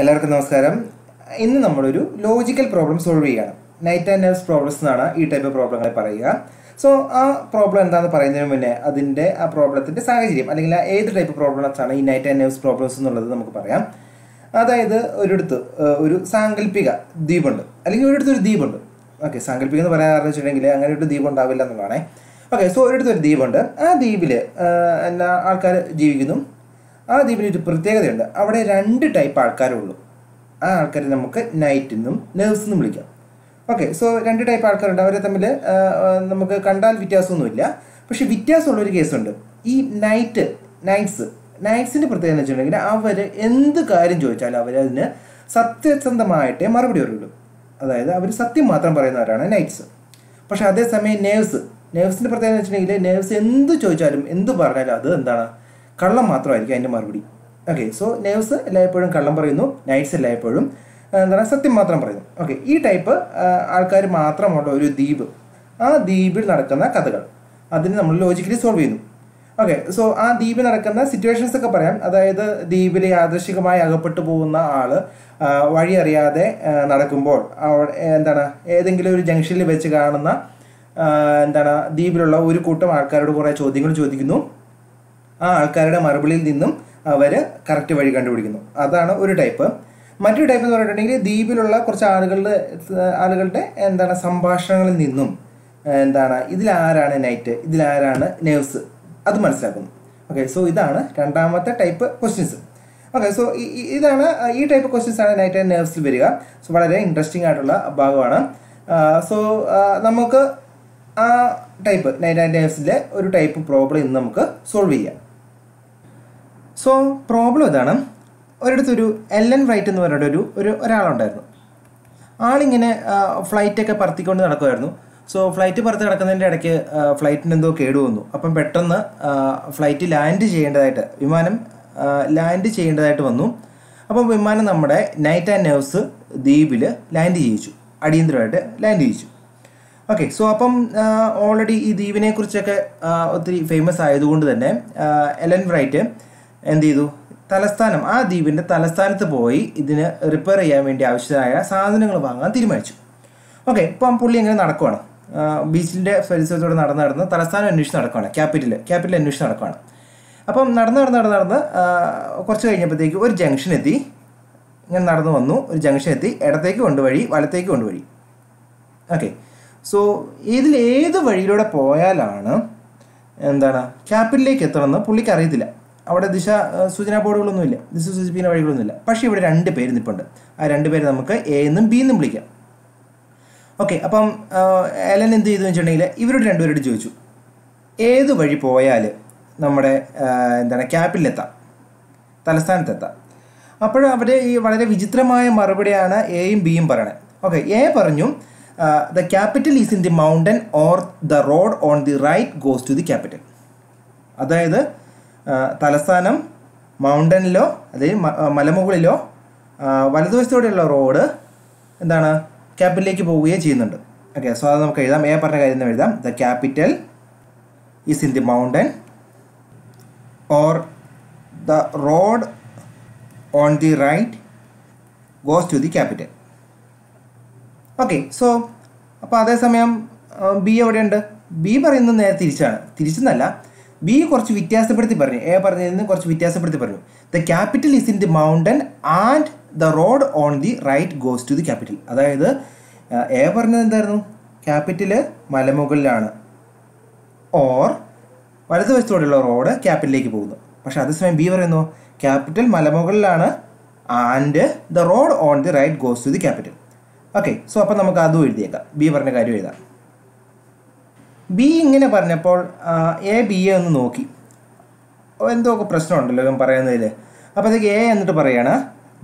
എല്ലാവർക്കും നമസ്കാരം. ഇന്ന് നമ്മളൊരു ലോജിക്കൽ പ്രോബ്ലം സോൾവ് ചെയ്യുകയാണ്. നൈറ്റ് ആൻഡ് നെർവ്സ് പ്രോബ്ലംസ് എന്നാണ് ഈ ടൈപ്പ് പ്രോബ്ലങ്ങളെ പറയുക. സോ ആ പ്രോബ്ലം എന്താണെന്ന് പറയുന്നതിന് മുന്നേ അതിന്റെ ആ പ്രോബ്ലത്തിന്റെ സാഹചര്യം അല്ലെങ്കിൽ ഏത് ടൈപ്പ് പ്രോബ്ലംസ് ആണ് ഈ നൈറ്റ് ആൻഡ് നെർവ്സ് പ്രോബ്ലംസ് എന്നുള്ളത് നമുക്ക് പറയാം. അതായത് ഒരിടത്ത് ഒരു സാങ്കല്പിക ദ്വീപുണ്ട്. അല്ലെങ്കിൽ ഒരിടത്ത് ഒരു ദ്വീപുണ്ട്. ഓക്കെ സാങ്കല്പിക എന്ന് പറയാൻ കാരണം വെച്ചിട്ടുണ്ടെങ്കിൽ അങ്ങനെ ഒരു ദ്വീപ് ഉണ്ടാവില്ല എന്നുള്ളതാണേ. ഓക്കെ സോ ഒരിടത്ത് ഒരു ദ്വീപുണ്ട്. ആ ദ്വീപിൽ എന്നാ ആൾക്കാർ ജീവിക്കുന്നു? ആ ദ്വീപിന് ഒരു പ്രത്യേകതയുണ്ട്. അവിടെ രണ്ട് ടൈപ്പ് ആൾക്കാരേ ഉള്ളൂ ആ ആൾക്കാരെ നമുക്ക് നൈറ്റ് എന്നും നേഴ്സ് എന്നും വിളിക്കാം. ഓക്കെ സോ രണ്ട് ടൈപ്പ് ആൾക്കാരുണ്ട്. അവരെ തമ്മിൽ നമുക്ക് കണ്ടാൽ വ്യത്യാസമൊന്നുമില്ല. പക്ഷെ വ്യത്യാസമുള്ളൊരു കേസുണ്ട്. ഈ നൈറ്റ് നൈറ്റ്സ് നൈറ്റ്സിന്റെ പ്രത്യേകത എന്ന് വെച്ചിട്ടുണ്ടെങ്കിൽ അവർ എന്ത് കാര്യം ചോദിച്ചാലും അവരതിന് സത്യസന്ധമായിട്ടേ മറുപടി വരുള്ളൂ അതായത് അവർ സത്യം മാത്രം പറയുന്നവരാണ് നൈറ്റ്സ് പക്ഷേ അതേസമയം നേഴ്സ് നേഴ്സിന്റെ പ്രത്യേകത എന്ന് വെച്ചിട്ടുണ്ടെങ്കിൽ നേഴ്സ് എന്ത് ചോദിച്ചാലും എന്ത് പറഞ്ഞാലും അത് എന്താണ്? കള്ളം മാത്രമായിരിക്കും അതിന്റെ മറുപടി. ഓക്കെ സോ നേഴ്സ് എല്ലായ്പ്പോഴും കള്ളം പറയുന്നു നൈറ്റ്സ് എല്ലായ്പ്പോഴും എന്താ എന്താണ് സത്യം മാത്രം പറയുന്നു. ഓക്കെ ഈ ടൈപ്പ് ആൾക്കാർ മാത്രമുള്ള ഒരു ദ്വീപ്. ആ ദ്വീപിൽ നടക്കുന്ന കഥകൾ അതിന് നമ്മൾ ലോജിക്കലി സോൾവ് ചെയ്യുന്നു. ഓക്കെ സോ ആ ദ്വീപിൽ നടക്കുന്ന സിറ്റുവേഷൻസ് ഒക്കെ പറയാം. അതായത് ദ്വീപിലെ യാദൃശികമായി അകപ്പെട്ടു പോകുന്ന ആൾ വഴി അറിയാതെ നടക്കുമ്പോൾ എന്താണ് ഏതെങ്കിലും ഒരു ജംഗ്ഷനിൽ വെച്ച് കാണുന്ന എന്താണ് ദ്വീപിലുള്ള ഒരു കൂട്ടം ആൾക്കാരോട് കുറേ ചോദ്യങ്ങൾ ചോദിക്കുന്നു. ആ ആൾക്കാരുടെ മറുപടിയിൽ നിന്നും അവർ കറക്റ്റ് വഴി കണ്ടുപിടിക്കുന്നു. അതാണ് ഒരു ടൈപ്പ് മറ്റൊരു ടൈപ്പ് എന്ന് പറഞ്ഞിട്ടുണ്ടെങ്കിൽ ദ്വീപിലുള്ള കുറച്ച് ആളുകളുടെ ആളുകളുടെ എന്താണ് സംഭാഷണങ്ങളിൽ നിന്നും എന്താണ് ഇതിലാരാണ് നൈറ്റ് ഇതിലാരാണ് നേഴ്സ് അത് മനസ്സിലാക്കുന്നു. ഓക്കെ സോ ഇതാണ് രണ്ടാമത്തെ ടൈപ്പ് ക്വസ്റ്റ്യൻസ് ഓക്കെ സോ ഇതാണ് ഈ ടൈപ്പ് ക്വസ്റ്റ്യൻസ് ആണ് നൈറ്റ് ആൻഡ് നേഴ്സിൽ വരിക. സോ വളരെ ഇൻട്രസ്റ്റിംഗ് ആയിട്ടുള്ള ഭാഗമാണ്. സോ നമുക്ക് ആ ടൈപ്പ് നൈറ്റ് ആൻഡ് നേഴ്സിലെ ഒരു ടൈപ്പ് പ്രോബ്ലം ഇന്ന് നമുക്ക് സോൾവ് ചെയ്യാം. സോ പ്രോബ്ലം ഇതാണ്. ഒരിടത്തൊരു എൽ എൻ റൈറ്റ് എന്ന് പറയുന്ന ഒരു ഒരു ഒരാളുണ്ടായിരുന്നു. ആളിങ്ങനെ ഫ്ലൈറ്റൊക്കെ പറത്തിക്കൊണ്ട് നടക്കുമായിരുന്നു സോ ഫ്ലൈറ്റ് പുറത്ത് നടക്കുന്നതിന്റെ ഇടയ്ക്ക് ഫ്ലൈറ്റിന് എന്തോ കേടു വന്നു. അപ്പം പെട്ടെന്ന് ഫ്ലൈറ്റ് ലാൻഡ് ചെയ്യേണ്ടതായിട്ട് വിമാനം ലാൻഡ് ചെയ്യേണ്ടതായിട്ട് വന്നു. അപ്പം വിമാനം നമ്മുടെ നൈറ്റ് ആൻഡ് നേഴ്സ് ദ്വീപിൽ ലാൻഡ് ചെയ്യിച്ചു. അടിയന്തരമായിട്ട് ലാൻഡ് ചെയ്യിച്ചു. ഓക്കെ സോ അപ്പം ഓൾറെഡി ഈ ദ്വീപിനെ കുറിച്ചൊക്കെ ഒത്തിരി ഫേമസ് ആയതുകൊണ്ട് തന്നെ എലൻ റൈറ്റ് എന്ത് ചെയ്തു? തലസ്ഥാനം. ആ ദ്വീപിന്റെ തലസ്ഥാനത്ത് പോയി ഇതിന് റിപ്പയർ ചെയ്യാൻ വേണ്ടി ആവശ്യമായ സാധനങ്ങൾ വാങ്ങാൻ തീരുമാനിച്ചു. ഓക്കെ ഇപ്പം പുള്ളി എങ്ങനെ നടക്കുവാണ്? ബീച്ചിന്റെ പരിസരത്തോടെ നടന്ന് നടന്ന് തലസ്ഥാനം അന്വേഷിച്ച് നടക്കുവാണ്. ക്യാപിറ്റൽ ക്യാപിറ്റൽ അന്വേഷിച്ച് നടക്കുവാണ്. അപ്പം നടന്ന് നടന്ന് നടന്ന് നടന്ന് കുറച്ച് കഴിഞ്ഞപ്പോഴത്തേക്ക് ഒരു ജംഗ്ഷൻ എത്തി. ഇങ്ങനെ നടന്നു വന്നു. ഒരു ജംഗ്ഷൻ എത്തി. ഇടത്തേക്ക് കൊണ്ടുവഴി വലത്തേക്ക് കൊണ്ടുവഴി. ഓക്കെ സോ ഇതിൽ ഏത് വഴിയിലൂടെ പോയാലാണ് എന്താണ്? ക്യാപിറ്റലിലേക്ക് എത്തണമെന്ന് പുള്ളിക്ക് അറിയത്തില്ല. അവിടെ ദിശ സൂചനാ ബോർഡുകളൊന്നുമില്ല. ദിശ സൂചിപ്പിക്കുന്ന വഴികളൊന്നുമില്ല. പക്ഷേ ഇവിടെ രണ്ട് പേര് നിൽപ്പുണ്ട്. ആ രണ്ട് പേര് നമുക്ക് എ എന്നും ബി എന്നും വിളിക്കാം. ഓക്കെ അപ്പം എലൻ എന്ത് ചെയ്തു വെച്ചിട്ടുണ്ടെങ്കിൽ ഇവരോട് രണ്ടുപേരോട് ചോദിച്ചു. ഏത് വഴി പോയാൽ നമ്മുടെ എന്താണ് ക്യാപിറ്റലിലെത്താം? തലസ്ഥാനത്തെത്താം. അപ്പോൾ അവർ ഈ വളരെ വിചിത്രമായ മറുപടിയാണ് എയും ബിയും പറയണത് ഓക്കെ എ പറഞ്ഞു the capital is in the mountain or the road on the right goes to the capital അതായത് തലസ്ഥാനം മൗണ്ടനിലോ അതായത് മലമുകളിലോ വലതുവശത്തോടെയുള്ള റോഡ് എന്താണ്? ക്യാപിറ്റലിലേക്ക് പോവുകയും ചെയ്യുന്നുണ്ട്. ഓക്കെ സോ അത് നമുക്ക് എഴുതാം. എ പറഞ്ഞ കാര്യം തന്നെ എഴുതാം. The capital is in the mountain or the road on the right goes to the capital okay so അപ്പോൾ അതേസമയം ബി എവിടെയുണ്ട്? ബി പറയുന്നത് നേരെ തിരിച്ചാണ്. തിരിച്ചെന്നല്ല. ബി കുറച്ച് വ്യത്യാസപ്പെടുത്തി പറഞ്ഞു. എ പറഞ്ഞതിൽ നിന്ന് കുറച്ച് വ്യത്യാസപ്പെടുത്തി പറഞ്ഞു. The capital is in the mountain and the road on the right goes to the capital അതായത് എ പറഞ്ഞത് എന്തായിരുന്നു? ക്യാപിറ്റൽ മലമുകളിലാണ്. ഓർ വലതുവശത്തോടെയുള്ള റോഡ് ക്യാപിറ്റലിലേക്ക് പോകുന്നു. പക്ഷെ അതേസമയം ബി പറയുന്നു capital മലമുകളിലാണ് and the road on the right goes to the capital okay so അപ്പം നമുക്ക് അതും എഴുതിയേക്കാം. ബി പറഞ്ഞ കാര്യം എഴുതാം. ബി ഇങ്ങനെ പറഞ്ഞപ്പോൾ എ ബി എ ഒന്ന് നോക്കി. എന്തോ ഒക്കെ പ്രശ്നമുണ്ടല്ലോ ഇവൻ പറയുന്നതിൽ അപ്പോഴത്തേക്ക് എ എന്നിട്ട് പറയാണ്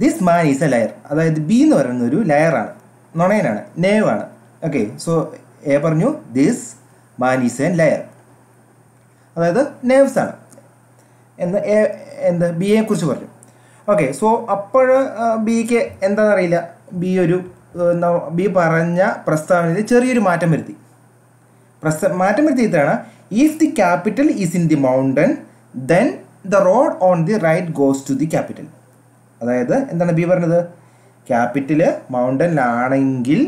this man is a liar അതായത് ബി എന്ന് പറയുന്ന ഒരു ലയറാണ് നുണയനാണ് നേവാണ് ഓക്കെ സോ എ പറഞ്ഞു this man is a liar അതായത് നേവ്സ് ആണ്. എന്ന് എ- എന്ത് ബി എ കുറിച്ച് പറഞ്ഞു. ഓക്കെ സോ അപ്പോൾ ബിക്ക് എന്താണെന്നറിയില്ല. ബി ഒരു ബി പറഞ്ഞ പ്രസ്താവനയിൽ ചെറിയൊരു മാറ്റം വരുത്തി. പ്രസ്ത മാറ്റം വരുത്തിയതാണ് if the capital is in the mountain then the road on the right goes to the capital അതായത് എന്താണ് ബി പറഞ്ഞത്? ക്യാപിറ്റൽ മൗണ്ടനിലാണെങ്കിൽ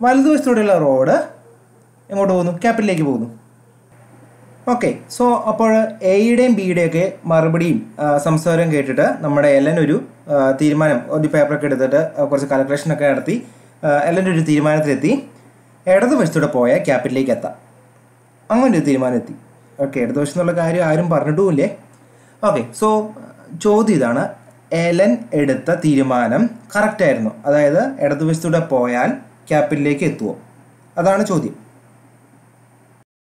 വലതുവശത്തൂടെയുള്ള റോഡ് എങ്ങോട്ട് പോകുന്നു? ക്യാപിറ്റലിലേക്ക് പോകുന്നു. ഓക്കെ സോ അപ്പോൾ എയുടെയും ബിയുടെയും ഒക്കെ മറുപടിയും സംസാരം സംസാരവും കേട്ടിട്ട് നമ്മുടെ എലൻ ഒരു തീരുമാനം ഒരു പേപ്പറൊക്കെ എടുത്തിട്ട് കുറച്ച് കാൽക്കുലേഷൻ ഒക്കെ നടത്തി എല്ലാന്റെ ഒരു തീരുമാനത്തിലെത്തി. ഇടതുവശത്തൂടെ പോയാൽ ക്യാപിറ്റലിലേക്ക് എത്താം. അങ്ങനെ ഒരു തീരുമാനം എത്തി ഓക്കെ ഇടതുവശം എന്നുള്ള കാര്യം ആരും പറഞ്ഞിട്ടുമില്ലേ? ഓക്കെ സോ ചോദ്യം ഇതാണ്. എലൻ എടുത്ത തീരുമാനം കറക്റ്റ് ആയിരുന്നു. അതായത് ഇടതുവശത്തൂടെ പോയാൽ ക്യാപിറ്റലിലേക്ക് എത്തുമോ അതാണ് ചോദ്യം.